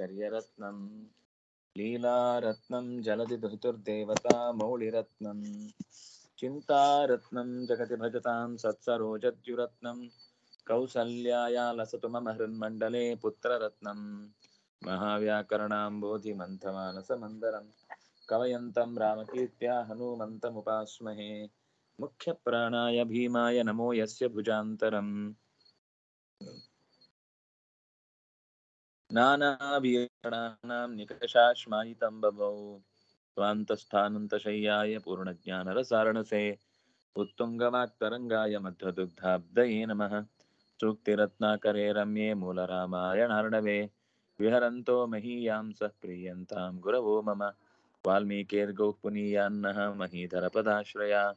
ब्रह्मचर्यरत्नम् लीलारत्नं जलधि धृतुर्देवता मौलिरत्नम् चिन्तारत्नं जगति भजतां सत्सरोजद्युरत्नं कौसल्याया लसतु मम हृन्मण्डले पुत्ररत्नम् महाव्याकरणाम्बोधिमन्थमानसमन्दरं, कवयन्तं रामकीर्त्या हनूमन्तमुपास्महे, मुख्यप्राणाय भीमाय नमो यस्य भुजान्तरम्। नानाभिकरणानां निकषाश्मायितं बभौ। स्वान्तस्थानन्तशय्याय पूर्णज्ञानरसारणसे उत्तुङ्गवाक्तरङ्गाय मध्वदुग्धाब्दये नमः। सूक्तिरत्नाकरे रम्ये मूलरामायणार्णवे। विहरन्तो महीयां सः प्रीयन्तां गुरवो मम। वाल्मीकिर्गौः पुनीयान्नः महीधरपदाश्रया।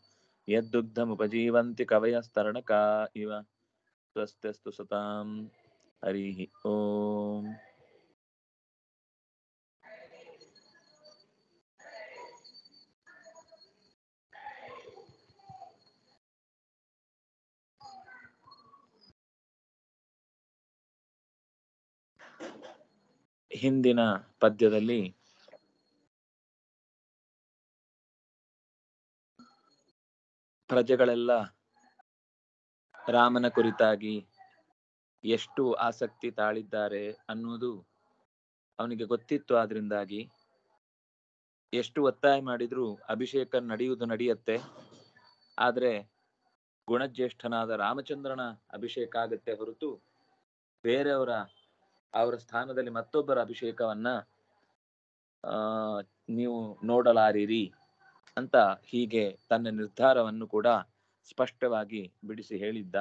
यद्दुग्धमुपजीवन्ति कवयस्तरणका इव। स्वस्त्यस्तु सतां हरिः ओम् ಹಿಂದಿನ ಪದ್ಯದಲ್ಲಿ ಪ್ರಜೆಗಳೆಲ್ಲ ರಾಮನ ಕುರಿತಾಗಿ ಎಷ್ಟು ಆಸಕ್ತಿ ತಾಳಿದ್ದಾರೆ ಅನ್ನೋದು ಅವನಿಗೆ ಗೊತ್ತಿತ್ತು ಆದ್ರಿಂದಾಗಿ ಎಷ್ಟು ಒತ್ತಾಯ ಮಾಡಿದ್ರು ಅಭಿಷೇಕ ನಡೆಯುವುದು ನಡೆಯತ್ತೆ. ಆದ್ರೆ ಗುಣಜ್ಯೇಷ್ಠನಾದ ರಾಮಚಂದ್ರನ ಅಭಿಷೇಕ ಆಗತ್ತೆ ಹೊರತು ಬೇರೆಯವರ, ಅವರ ಸ್ಥಾನದಲ್ಲಿ ಮತ್ತೊಬ್ಬರ ಅಭಿಷೇಕವನ್ನ, ಆ, ನೀವು ನೋಡಲಾರಿರಿ ಅಂತ ಹೀಗೆ ತನ್ನ ನಿರ್ಧಾರವನ್ನು ಕೂಡ ಸ್ಪಷ್ಟವಾಗಿ ಬಿಡಿಸಿ ಹೇಳಿದ್ದ.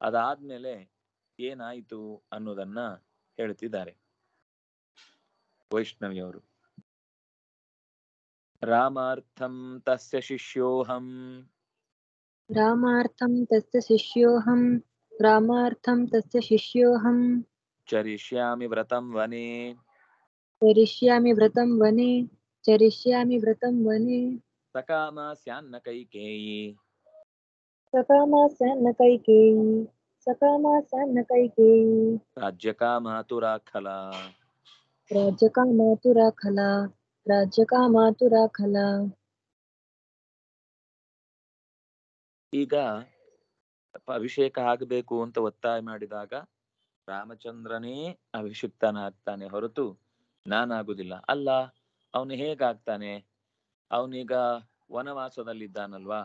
ಅದಾದ್ಮೇಲೆ ಏನಾಯಿತು ಅನ್ನೋದನ್ನ ಹೇಳ್ತಿದ್ದಾರೆ. ವೈಷ್ಣವಿಯವರು. ರಾಮಾರ್ಥಂ ತಸ್ಯ ಶಿಷ್ಯೋಹಂ. ರಾಮಾರ್ಥಂ ತಸ್ಯ ಶಿಷ್ಯೋಹಂ. ರಾಮಾರ್ಥಂ ತಸ್ಯ ಶಿಷ್ಯೋಹಂ. ಚರಿಷ್ಯಾಮಿ ವ್ರತಂ ವನೆ. ಚರಿಷ್ಯಾಮಿ ವ್ರತಂ ವನೇ. ಚರಿಷ್ಯಾಮಿ ವ್ರತಂ ವನೇ. ಸಕಾಮ ಸ್ಯಾನ್ನ ಕೈಕೇಯಿ. ಸಕಾಮ ಸ್ಯಾನ್ನ ಕೈಕೇಯಿ. ಸಕಾಮ ಸಣ್ಣ ಕೈಗೆ ರಾಜ್ಯಕ ಮಾತುರ ಖಲ ರಾಜ್ಯಕ ಮಾತುರ ಖಲ ರಾಜ್ಯಕ ಮಾತುರ ಖಲ ಈಗ ಅಭಿಷೇಕ ಆಗಬೇಕು ಅಂತ ಒತ್ತಾಯ ಮಾಡಿದಾಗ ರಾಮಚಂದ್ರನೇ ಅಭಿಷಿಕ್ತನಾಗ್ತಾನೆ ಹೊರತು ನಾನಾಗುದಿಲ್ಲ. ಅಲ್ಲ ಅವನು ಹೇಗಾಗ್ತಾನೆ? ಅವನೀಗ ವನವಾಸದಲ್ಲಿದ್ದಾನಲ್ವಾ?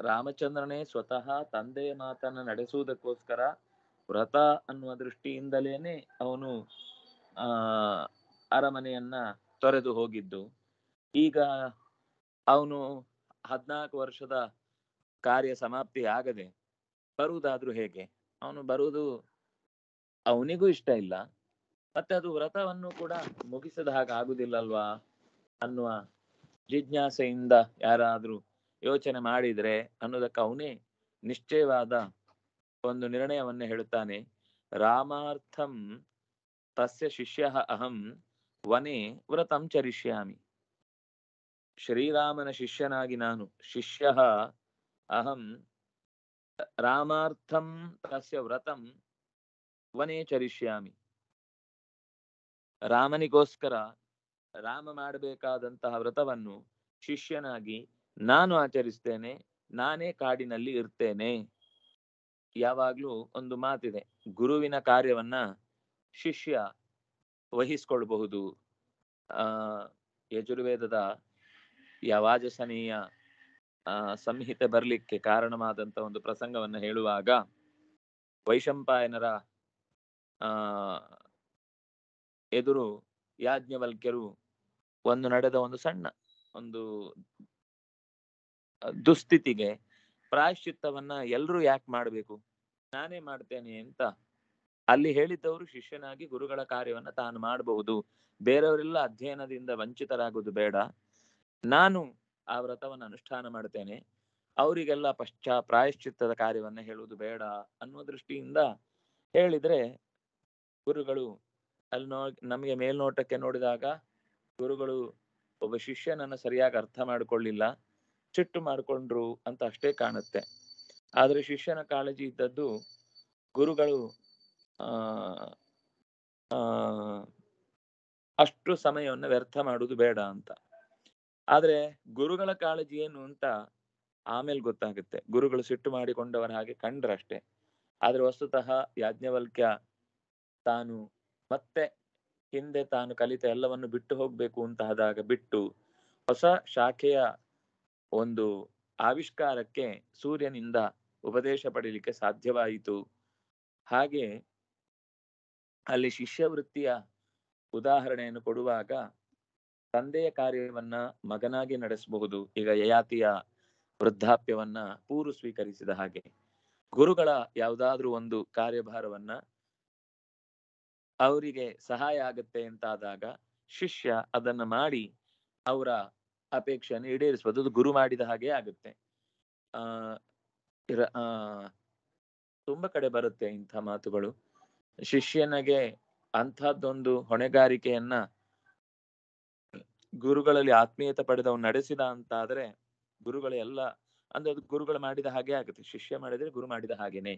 ರಾಮಚಂದ್ರನೇ ಸ್ವತಃ ತಂದೆಯ ಮಾತನ್ನ ನಡೆಸುವುದಕ್ಕೋಸ್ಕರ ವ್ರತ ಅನ್ನುವ ದೃಷ್ಟಿಯಿಂದಲೇನೆ ಅವನು, ಆ, ಅರಮನೆಯನ್ನ ತೊರೆದು ಹೋಗಿದ್ದು. ಈಗ ಅವನು ಹದ್ನಾಲ್ಕು ವರ್ಷದ ಕಾರ್ಯ ಸಮಾಪ್ತಿ ಆಗದೆ ಬರುವುದಾದ್ರೂ ಹೇಗೆ? ಅವನು ಬರುವುದು ಅವನಿಗೂ ಇಷ್ಟ ಇಲ್ಲ. ಮತ್ತೆ ಅದು ವ್ರತವನ್ನು ಕೂಡ ಮುಗಿಸದ ಹಾಗೆ ಆಗುದಿಲ್ಲಲ್ವಾ ಅನ್ನುವ ಜಿಜ್ಞಾಸೆಯಿಂದ ಯಾರಾದ್ರೂ ಯೋಚನೆ ಮಾಡಿದ್ರೆ ಅನ್ನೋದಕ್ಕೆ ಅವನೇ ನಿಶ್ಚಯವಾದ ಒಂದು ನಿರ್ಣಯವನ್ನ ಹೇಳುತ್ತಾನೆ. ರಾಮಾರ್ಥಂ ತಸ್ಯ ಶಿಷ್ಯ ಅಹಂ ವನೆ ವ್ರತಂ ಚರಿಷ್ಯಾಮಿ. ಶ್ರೀರಾಮನ ಶಿಷ್ಯನಾಗಿ ನಾನು. ಶಿಷ್ಯ ಅಹಂ ರಾಮಾರ್ಥಂ ತಸ್ಯ ವ್ರತಂ ವನೇ ಚರಿಷ್ಯಾಮಿ. ರಾಮನಿಗೋಸ್ಕರ ರಾಮ ಮಾಡಬೇಕಾದಂತಹ ವ್ರತವನ್ನು ಶಿಷ್ಯನಾಗಿ ನಾನು ಆಚರಿಸ್ತೇನೆ, ನಾನೇ ಕಾಡಿನಲ್ಲಿ ಇರ್ತೇನೆ. ಯಾವಾಗ್ಲೂ ಒಂದು ಮಾತಿದೆ, ಗುರುವಿನ ಕಾರ್ಯವನ್ನ ಶಿಷ್ಯ ವಹಿಸ್ಕೊಳ್ಬಹುದು. ಆ, ಯಜುರ್ವೇದದ ಯವಾಜಸನೀಯ, ಆ, ಸಂಹಿತೆ ಬರ್ಲಿಕ್ಕೆ ಕಾರಣವಾದಂತ ಒಂದು ಪ್ರಸಂಗವನ್ನ ಹೇಳುವಾಗ, ವೈಶಂಪಾಯನರ, ಆ, ಎದುರು ಯಾಜ್ಞವಲ್ಕ್ಯರು ಒಂದು ನಡೆದ ಒಂದು ಸಣ್ಣ ಒಂದು ದುಸ್ಥಿತಿಗೆ ಪ್ರಾಯಶ್ಚಿತ್ತವನ್ನ ಎಲ್ರೂ ಯಾಕೆ ಮಾಡ್ಬೇಕು? ನಾನೇ ಮಾಡ್ತೇನೆ ಅಂತ ಅಲ್ಲಿ ಹೇಳಿದ್ದವರು ಶಿಷ್ಯನಾಗಿ ಗುರುಗಳ ಕಾರ್ಯವನ್ನ ತಾನು ಮಾಡಬಹುದು. ಬೇರೆಯವರೆಲ್ಲ ಅಧ್ಯಯನದಿಂದ ವಂಚಿತರಾಗುವುದು ಬೇಡ. ನಾನು ಆ ವ್ರತವನ್ನು ಅನುಷ್ಠಾನ ಮಾಡ್ತೇನೆ. ಅವರಿಗೆಲ್ಲ ಪಶ್ಚಾ ಪ್ರಾಯಶ್ಚಿತ್ತದ ಕಾರ್ಯವನ್ನ ಹೇಳುವುದು ಬೇಡ ಅನ್ನುವ ದೃಷ್ಟಿಯಿಂದ ಹೇಳಿದ್ರೆ ಗುರುಗಳು ಅಲ್ಲಿ ನೋ ನಮಗೆ ಮೇಲ್ನೋಟಕ್ಕೆ ನೋಡಿದಾಗ ಗುರುಗಳು ಒಬ್ಬ ಶಿಷ್ಯನನ್ನ ಸರಿಯಾಗಿ ಅರ್ಥ ಮಾಡ್ಕೊಳ್ಳಿಲ್ಲ. ಸಿಟ್ಟು ಮಾಡ್ಕೊಂಡ್ರು ಅಂತ ಅಷ್ಟೇ ಕಾಣುತ್ತೆ. ಆದ್ರೆ ಶಿಷ್ಯನ ಕಾಳಜಿ ಇದ್ದದ್ದು ಗುರುಗಳು ಅಷ್ಟು ಸಮಯವನ್ನು ವ್ಯರ್ಥ ಮಾಡುವುದು ಬೇಡ ಅಂತ. ಆದ್ರೆ ಗುರುಗಳ ಕಾಳಜಿ ಏನು ಅಂತ ಆಮೇಲೆ ಗೊತ್ತಾಗುತ್ತೆ. ಗುರುಗಳು ಸಿಟ್ಟು ಮಾಡಿಕೊಂಡವರ ಹಾಗೆ ಕಂಡ್ರಷ್ಟೇ. ಆದ್ರೆ ವಸ್ತುತಃ ಯಾಜ್ಞವಲ್ಕ್ಯ ತಾನು ಮತ್ತೆ ಹಿಂದೆ ತಾನು ಕಲಿತ ಎಲ್ಲವನ್ನು ಬಿಟ್ಟು ಹೋಗ್ಬೇಕು ಅಂತ ಆದಾಗ ಬಿಟ್ಟು ಹೊಸ ಶಾಖೆಯ ಒಂದು ಆವಿಷ್ಕಾರಕ್ಕೆ ಸೂರ್ಯನಿಂದ ಉಪದೇಶ ಪಡೀಲಿಕ್ಕೆ ಸಾಧ್ಯವಾಯಿತು. ಹಾಗೆ ಅಲ್ಲಿ ಶಿಷ್ಯವೃತ್ತಿಯ ಉದಾಹರಣೆಯನ್ನು ಕೊಡುವಾಗ ತಂದೆಯ ಕಾರ್ಯವನ್ನ ಮಗನಾಗಿ ನಡೆಸಬಹುದು. ಈಗ ಯಯಾತಿಯ ವೃದ್ಧಾಪ್ಯವನ್ನ ಪೂರು ಸ್ವೀಕರಿಸಿದ ಹಾಗೆ. ಗುರುಗಳ ಯಾವುದಾದ್ರೂ ಒಂದು ಕಾರ್ಯಭಾರವನ್ನ ಅವರಿಗೆ ಸಹಾಯ ಆಗತ್ತೆ ಅಂತಾದಾಗ ಶಿಷ್ಯ ಅದನ್ನ ಮಾಡಿ ಅವರ ಅಪೇಕ್ಷೆಯನ್ನು ಈಡೇರಿಸುವುದು, ಅದು ಗುರು ಮಾಡಿದ ಹಾಗೆ ಆಗುತ್ತೆ. ಆ ತುಂಬಾ ಕಡೆ ಬರುತ್ತೆ ಇಂಥ ಮಾತುಗಳು. ಶಿಷ್ಯನಿಗೆ ಅಂಥದ್ದೊಂದು ಹೊಣೆಗಾರಿಕೆಯನ್ನ ಗುರುಗಳಲ್ಲಿ ಆತ್ಮೀಯತೆ ಪಡೆದವನು ನಡೆಸಿದ ಅಂತ ಆದ್ರೆ ಗುರುಗಳ ಎಲ್ಲ, ಅಂದ್ರೆ ಅದು ಗುರುಗಳು ಮಾಡಿದ ಹಾಗೆ ಆಗುತ್ತೆ. ಶಿಷ್ಯ ಮಾಡಿದ್ರೆ ಗುರು ಮಾಡಿದ ಹಾಗೇನೆ,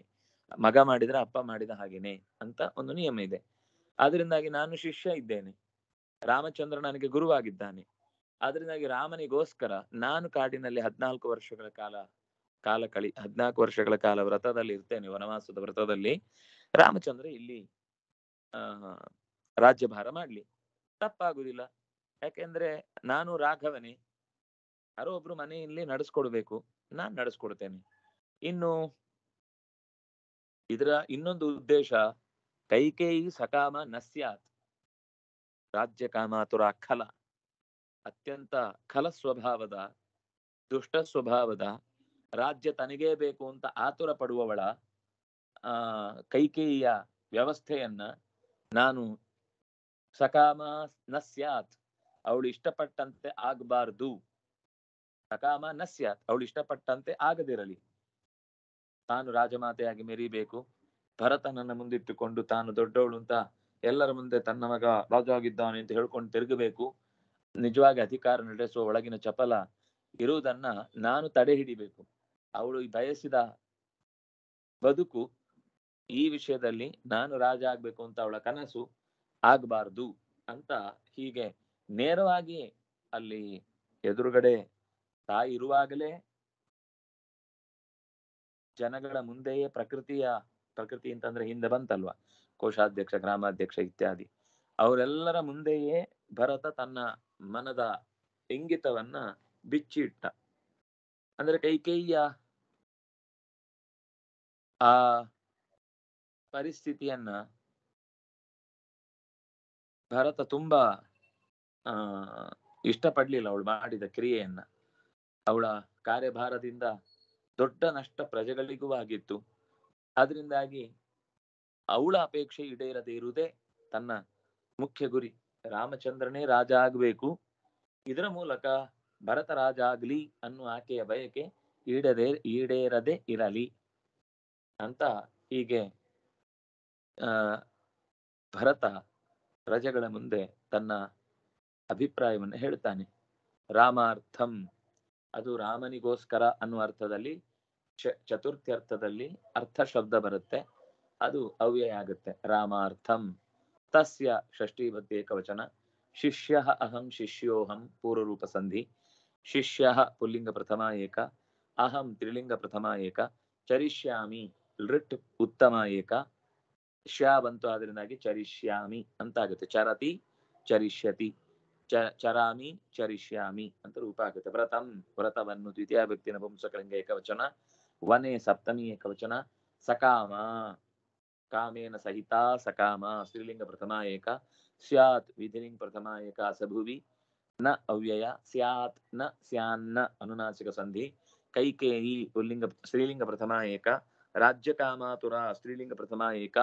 ಮಗ ಮಾಡಿದ್ರೆ ಅಪ್ಪ ಮಾಡಿದ ಹಾಗೇನೆ ಅಂತ ಒಂದು ನಿಯಮ ಇದೆ. ಆದ್ರಿಂದಾಗಿ ನಾನು ಶಿಷ್ಯ ಇದ್ದೇನೆ. ರಾಮಚಂದ್ರ ನನಗೆ ಗುರುವಾಗಿದ್ದಾನೆ. ಆದ್ರಿಂದಾಗಿ ರಾಮನಿಗೋಸ್ಕರ ನಾನು ಕಾಡಿನಲ್ಲಿ ಹದ್ನಾಲ್ಕು ವರ್ಷಗಳ ಕಾಲ ಕಾಲ ಕಳಿ, ಹದ್ನಾಲ್ಕು ವರ್ಷಗಳ ಕಾಲ ವ್ರತದಲ್ಲಿ ಇರ್ತೇನೆ, ವನವಾಸದ ವ್ರತದಲ್ಲಿ. ರಾಮಚಂದ್ರ ಇಲ್ಲಿ, ಆ, ರಾಜ್ಯಭಾರ ಮಾಡ್ಲಿ. ತಪ್ಪಾಗುದಿಲ್ಲ. ಯಾಕೆಂದ್ರೆ ನಾನು ರಾಘವನೇ. ಯಾರೋ ಒಬ್ರು ಮನೆಯಲ್ಲಿ ನಡೆಸ್ಕೊಡ್ಬೇಕು. ನಾನ್ ನಡೆಸ್ಕೊಡ್ತೇನೆ. ಇನ್ನು ಇದರ ಇನ್ನೊಂದು ಉದ್ದೇಶ, ಕೈಕೇಯಿ ಸಕಾಮ ನಸ್ಯಾತ್. ರಾಜ್ಯ ಕಾಮಾತುರ ಖಲ ಅತ್ಯಂತ ಖಲ ಸ್ವಭಾವದ ದುಷ್ಟ ಸ್ವಭಾವದ ರಾಜ್ಯ ತನಗೇ ಬೇಕು ಅಂತ ಆತುರ ಪಡುವವಳ ಕೈಕೇಯಿಯ ವ್ಯವಸ್ಥೆಯನ್ನ ನಾನು ಸಕಾಮ ನ ಸ್ಯಾತ್, ಅವಳು ಇಷ್ಟಪಟ್ಟಂತೆ ಆಗಬಾರ್ದು. ಸಕಾಮ ನ ಸ್ಯಾತ್, ಅವಳು ಇಷ್ಟಪಟ್ಟಂತೆ ಆಗದಿರಲಿ. ತಾನು ರಾಜಮಾತೆಯಾಗಿ ಮೆರಿಬೇಕು. ಭರತನನ್ನ ಮುಂದಿಟ್ಟುಕೊಂಡು ತಾನು ದೊಡ್ಡವಳು ಅಂತ ಎಲ್ಲರ ಮುಂದೆ ತನ್ನ ಮಗ ರಾಜ ಆಗಿದ್ದಾನೆ ಅಂತ ಹೇಳ್ಕೊಂಡು ತಿರುಗಬೇಕು. ನಿಜವಾಗಿ ಅಧಿಕಾರ ನಡೆಸುವ ಒಳಗಿನ ಚಪಲ ಇರುವುದನ್ನ ನಾನು ತಡೆ ಹಿಡಿಬೇಕು. ಅವಳು ಬಯಸಿದ ಬದುಕು ಈ ವಿಷಯದಲ್ಲಿ ನಾನು ರಾಜ ಆಗ್ಬೇಕು ಅಂತ ಅವಳ ಕನಸು ಆಗ್ಬಾರ್ದು ಅಂತ ಹೀಗೆ ನೇರವಾಗಿ ಅಲ್ಲಿ ಎದುರುಗಡೆ ತಾಯಿ ಇರುವಾಗಲೇ ಜನಗಳ ಮುಂದೆಯೇ ಪ್ರಕೃತಿಯ, ಪ್ರಕೃತಿ ಅಂತಂದ್ರೆ ಹಿಂದೆ ಬಂತಲ್ವಾ? ಕೋಶಾಧ್ಯಕ್ಷ, ಗ್ರಾಮಾಧ್ಯಕ್ಷ ಇತ್ಯಾದಿ. ಅವರೆಲ್ಲರ ಮುಂದೆಯೇ ಭರತ ತನ್ನ ಮನದ ಇಂಗಿತವನ್ನ ಬಿಚ್ಚಿಟ್ಟ. ಅಂದ್ರೆ ಕೈಕೇಯಿಯ ಆ ಪರಿಸ್ಥಿತಿಯನ್ನ ಭರತ ತುಂಬಾ, ಆ, ಇಷ್ಟಪಡ್ಲಿಲ್ಲ ಅವಳು ಮಾಡಿದ ಕ್ರಿಯೆಯನ್ನ. ಅವಳ ಕಾರ್ಯಭಾರದಿಂದ ದೊಡ್ಡ ನಷ್ಟ ಪ್ರಜೆಗಳಿಗೂ ಆಗಿತ್ತು. ಅದರಿಂದಾಗಿ ಅವಳ ಅಪೇಕ್ಷೆ ಈಡೇರದೇ ಇರುವುದೇ ತನ್ನ ಮುಖ್ಯ ಗುರಿ. ರಾಮಚಂದ್ರನೇ ರಾಜ ಆಗ್ಬೇಕು. ಇದರ ಮೂಲಕ ಭರತ ರಾಜ ಆಗ್ಲಿ ಅನ್ನುವ ಆಕೆಯ ಬಯಕೆ ಈಡದೆ, ಈಡೇರದೆ ಇರಲಿ. ಅಂತ ಹೀಗೆ, ಆ, ಭರತ ಪ್ರಜೆಗಳ ಮುಂದೆ ತನ್ನ ಅಭಿಪ್ರಾಯವನ್ನು ಹೇಳ್ತಾನೆ ರಾಮಾರ್ಥಂ, ಅದು ರಾಮನಿಗೋಸ್ಕರ ಅನ್ನುವ ಅರ್ಥದಲ್ಲಿ ಚತುರ್ಥಿ ಅರ್ಥದಲ್ಲಿ ಅರ್ಥ ಶಬ್ದ ಬರುತ್ತೆ. ಅದು ಅವ್ಯಯ ಆಗುತ್ತೆ. ರಾಮಾರ್ಥಂ. ತಸ್ಯ ಷಷ್ಠಿ ಭಕ್ತಿ ಏಕವಚನ ಶಿಷ್ಯ ಅಹಂ ಶಿಷ್ಯೋಹಂ ಪೂರ್ವರೂಪ ಸಂಧಿ ಶಿಷ್ಯ ಪುಲ್ಲಿಂಗ ಪ್ರಥಮ ಏಕ ಅಹಂ ತ್ರಿಲಿಂಗ ಪ್ರಥಮ ಏಕ ಚರಿಷ್ಯಾಮಿ ಲೃಟ್ ಉತ್ತಮ ಏಕ ಶ್ಯಾ ಬಂತು ಆದ್ರಿಂದಾಗಿ ಚರಿಷ್ಯಾಮಿ ಅಂತ ಆಗುತ್ತೆ ಚರತಿ ಚರಿಷ್ಯತಿ ಚ ಚರಾಮಿ ಚರಿಷ್ಯಾಮಿ ಅಂತ ರೂಪ ಆಗುತ್ತೆ ವ್ರತಂ ವ್ರತವನ್ನು ದ್ವಿತೀಯ ವ್ಯಕ್ತಿನ ಪುಂಸಕಲಿಂಗ ಏಕವಚನ ವನೆ ಸಪ್ತಮಿ ಏಕವಚನ ಸಕಾಮ ಕಾಮೇನ ಸಹಿತ ಸಕಾಮ ಸ್ತ್ರೀಲಿಂಗ ಪ್ರಥಮ ಏಕ ಸ್ಯಾತ್ ವಿಧಿಲಿಂಗ ಪ್ರಥಮ ಏಕ ಸಭುವಿ ನ ಅವ್ಯಯ ಸ್ಯಾತ್ನ ಸ್ಯಾನ್ನ ಅನುನಾಸಿಕ ಸಂಧಿ ಕೈಕೇಯಿ ಪುಲ್ಲಿಂಗ ಸ್ತ್ರೀಲಿಂಗ ಪ್ರಥಮ ಏಕ ರಾಜ್ಯ ಕಾಮಾತುರ ಸ್ತ್ರೀಲಿಂಗ ಪ್ರಥಮ ಏಕ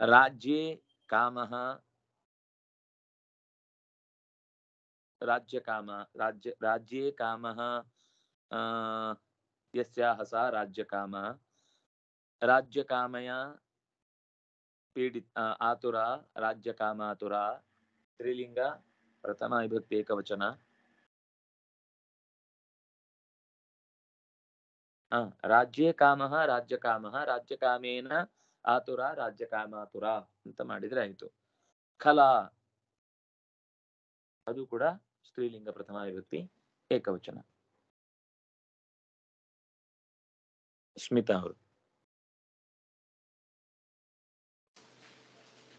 ರಾಜ್ಯೇ ಕಾಮಃ ರಾಜ್ಯ ಕಾಮ ರಾಜ್ಯ ರಾಜ್ಯೇ ಕಾಮಃ ಆ ಯಸ್ಯಾಹ ಸಾ ರಾಜ್ಯ ಕಾಮ ರಾಜ್ಯ ಕಾಮಯ ಪೀಡಿತ ಆ, ಆತುರ ರಾಜ್ಯ ಕಾಮಾತುರ ಸ್ತ್ರೀಲಿಂಗ ಪ್ರಥಮ ವಿಭಕ್ತಿ ಏಕವಚನ ಹ ರಾಜ್ಯೇ ಕಾಮ ರಾಜ್ಯ ಕಾಮಃ ರಾಜ್ಯ ಕಾಮೇನ ಆತುರ ರಾಜ್ಯ ಕಾಮಾತುರ ಅಂತ ಮಾಡಿದ್ರೆ ಆಯ್ತು. ಖಲಾ ಅದು ಕೂಡ ಸ್ತ್ರೀಲಿಂಗ ಪ್ರಥಮ ವಿಭಕ್ತಿ ಏಕವಚನ. स्मिता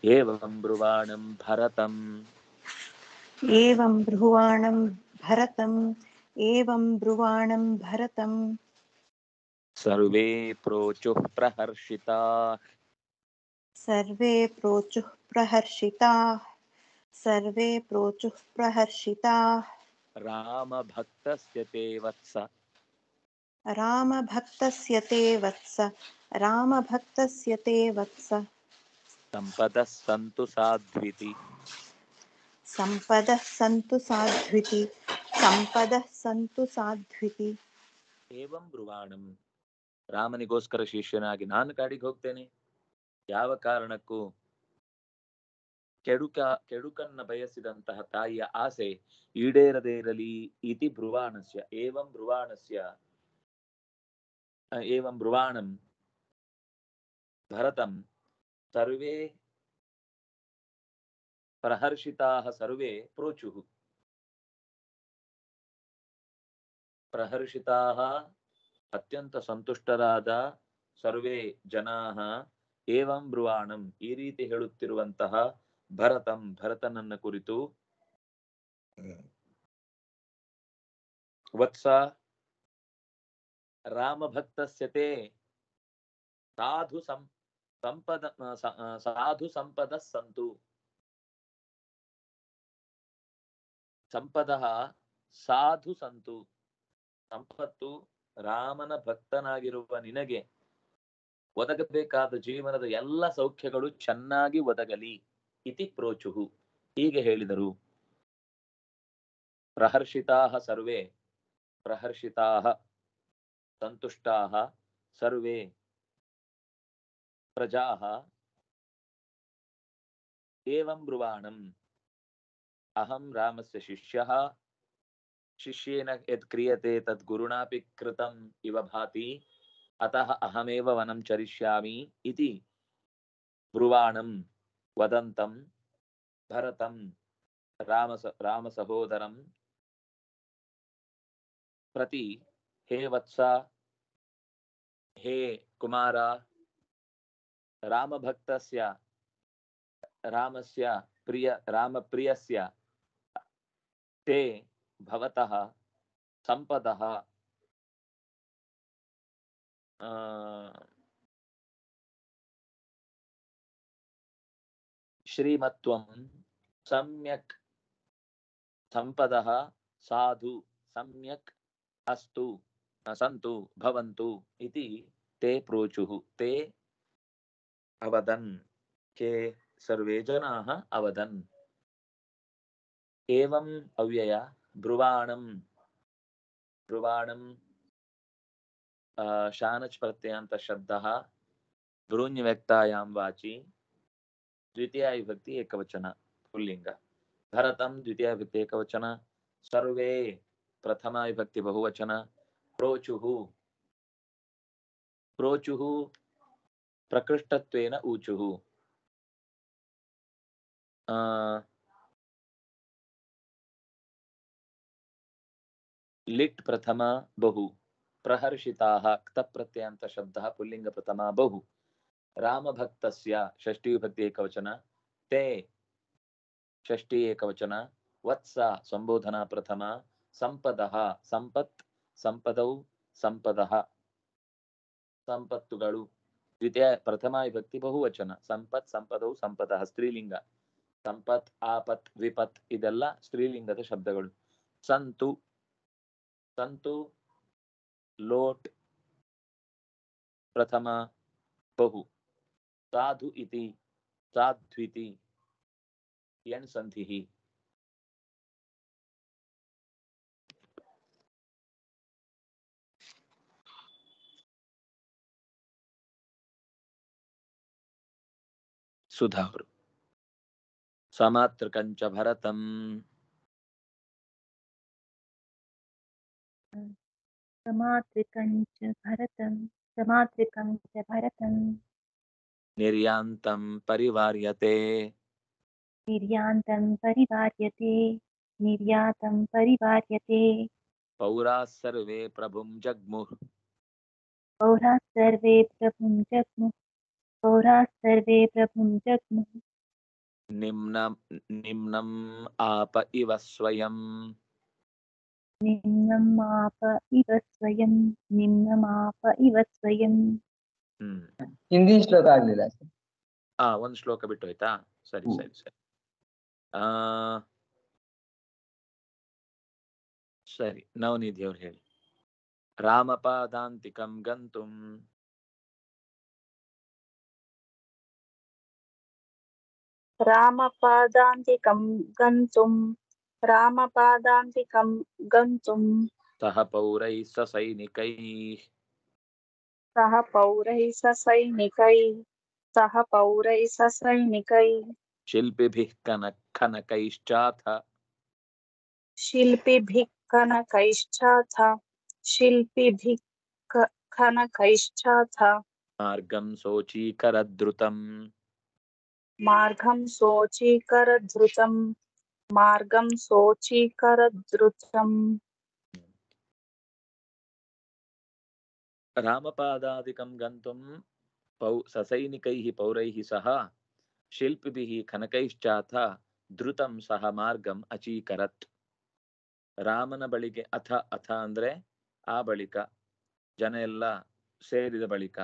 एवं ब्रुवाणं भरतम्। एवं ब्रुवाणं भरतम्। एवं ब्रुवाणं भरतम्। सर्वे प्रोचुः प्रहर्षिताः सर्वे प्रोचुः प्रहर्षिताः सर्वे प्रोचुः प्रहर्षिताः रामभक्तस्य ते वत्स रामभक्तस्य ते वत्स रामभक्तस्य ते वत्स ಸಂಪದಃ ಸಂತು ಸಾಧ್ವಿತಿ सम्पदः सन्तु साध्विति सम्पदः सन्तु साध्विति ಏವಂ ಬ್ರುವಾಣಂ ರಾಮನಿಗೋಸ್ಕರ ಶಿಷ್ಯನಾಗಿ ನಾನು ಕಾಡಿಗೆ ಹೋಗ್ತೇನೆ ಯಾವ ಕಾರಣಕ್ಕೂ ಕೆಡುಕ ಕೆಡುಕನ್ನ ಬಯಸಿದಂತಹ ತಾಯಿಯ ಆಸೆ ಈಡೇರದೇ ಇರಲಿ ಇತಿ ಬ್ರುವಾಣಸ್ಯ ಏವಂ ಬ್ರುವಾಣಸ್ಯ ಏವಂ ಬ್ರುವಾಣಂ ಭರತಂ ಸರ್ವೇ सर्वे ಸರ್ವೇ प्रहर्षिताः ಪ್ರಹರ್ಷಿತಾಃ ಅತ್ಯಂತ ಸಂತುಷ್ಟರಾದ ಸರ್ವೇ ಜನಾ ಏವಂ ಬ್ರುವಾಣಂ ಈ ರೀತಿ ಹೇಳುತ್ತಿರುವಂತಹ ಭರತಂ ಭರತನನ್ನ ಕುರಿತು ವತ್ಸ ರಾಮಭಕ್ತಸ್ಯತೆ. ಸಾಧು ಸಂ, ಸಂಪದ ಸಾಧು ಸಂಪದ ಸಂತು. ಸಂಪದ ಸಾಧು ಸಂತು. ಸಂಪತ್ತು ರಾಮನ ಭಕ್ತನಾಗಿರುವ ನಿನಗೆ. ಒದಗಬೇಕಾದ ಜೀವನದ ಎಲ್ಲ ಸೌಖ್ಯಗಳು ಚೆನ್ನಾಗಿ ಒದಗಲಿ ಇತಿ ಪ್ರೋಚುಹು. ಹೀಗೆ ಹೇಳಿದರು. ಪ್ರಹರ್ಷಿತಾ ಸರ್ವೇ. ಪ್ರಹರ್ಷಿತಾಃ ಸಂತುಷ್ಟಾಃ ಸರ್ವೇ ಪ್ರಜಾಃ ಏವಂ ಬ್ರುವಾಣಂ ಅಹಂ ರಾಮಸ್ಯ ಶಿಷ್ಯಃ ಶಿಷ್ಯೇನ ಯತ್ ಕ್ರಿಯತೆ ತದ್ ಗುರುಣಾಪಿ ಕೃತಂ ಇವ ಭಾತಿ ಅತಃ ಅಹಮೇವ ವನಂ ಚರಿಷ್ಯಾಮಿ ಇತಿ ಬ್ರುವಾಣಂ ವದಂತಂ ಭರತಂ ರಾಮಸ ರಾಮಸಹೋದರಂ ಪ್ರತಿ ಹೇ ವತ್ಸ हे कुमार राम रामभक्तस्य, रामस्य प्रिय राम रामप्रियस्य, ते भवतः सम्पदः श्रीमत्वं सम्यक् सम्पदः साधु, सम्यक् अस्तु। सन्तु भवन्तु इति ते प्रोचुः। ते अवदन्। के सर्वे जनाः अवदन्। एवम् अव्यय ब्रुवाणं ब्रुवाणं शानच् प्रत्ययान्तशब्दः ब्रूञ्यव्यक्तायां वाचि। द्वितीया विभक्ति एकवचन, पुल्लिङ्ग। भरतं द्वितीया विभक्ति एकवचन। सर्वे प्रथमा विभक्ति बहुवचन। प्रोचुः। प्रोचुः प्रकृष्टत्वेन ऊचुः। अ, लिट् प्रथमा बहु। प्रहर्षिताः क्तप्रत्ययान्तशब्दः पुल्लिङ्गप्रथमा बहु। रामभक्तस्य षष्ठी विभक्ति एकवचन ते षष्ठी एकवचन वत्स सम्बोधना प्रथमा सम्पदः सम्पत्। ಸಂಪದವು ಸಂಪದ. ಸಂಪತ್ತುಗಳು. ದ್ವಿತೀಯ ಪ್ರಥಮ ವಿಭಕ್ತಿ ಬಹುವಚನ. ಸಂಪತ್ ಸಂಪದವು ಸಂಪದ, ಸ್ತ್ರೀಲಿಂಗ. ಸಂಪತ್, ಆಪತ್, ವಿಪತ್ ಇದೆಲ್ಲ ಸ್ತ್ರೀಲಿಂಗದ ಶಬ್ದಗಳು. ಸಂತು. ಸಂತು, ಲೋಟ್. ಪ್ರಥಮ ಬಹು. ಸಾಧು ಇತಿ. ಸಾಧ್ವಿತಿ. ಎಣ್ ಸಂಧಿ सुधारु समात्रकञ्च भरतम्। समात्रिकञ्च भरतं समात्रिकञ्च भरतं निर्यान्तं परिवार्यते। निर्यान्तं परिवार्यते निर्यातं परिवार्यते। पौराः सर्वे प्रभुं जग्मुः। पौराः सर्वे प्रभुं जग्मुः। पौराः सर्वे प्रभुं जग्मुः निम्नं निम्नम् आप इव स्वयं निम्नमाप इव स्वयं निम्नमाप इव स्वयं ಹ್ಮ್ ಹಿಂದಿ ಶ್ಲೋಕ ಆಗ್ಲಿಲ್ಲ ಸರ್ ಆ ಒಂದು ಶ್ಲೋಕ ಬಿಟ್ಟು ಹೋಯ್ತಾ ಸರಿ ಹ್ಮ್. ಸರಿ ಸರಿ ಆ ಸರಿ ನವನಿಧಿ ಅವ್ರು ಹೇಳಿ ರಾಮಪಾದಾಂತಿಕಂ ಗಂತುಂ रामपादान्तिकं गन्तुं रामपादान्तिकं गन्तुं। सह पौरैः ससैनिकैः सह पौरैः सह पौरैः शिल्पिभिः शिल्पिभिः कनकैश्चाथ। शिल्पिभिः मार्गं मार्गं शोचीकरधृतं मार्गं शोचीकरधृतम् ರಾಮಪಾದಾದಿಕಂ ಗಂತುಂ ಪೌ ಸಸೈನಿಕೈಃ ಪೌರೈಃ ಸಹ ಶಿಲ್ಪಿಭಿಃ ಖನಕೈಶ್ಚಾಥ ಧೃತಂ ಸಹ ಮಾರ್ಗಂ ಅಚೀಕರತ್ ರಾಮನ ಬಳಿಗೆ ಅಥ ಅಥ ಅಂದ್ರೆ ಆ ಬಳಿಕ ಜನ ಎಲ್ಲ ಸೇರಿದ ಬಳಿಕ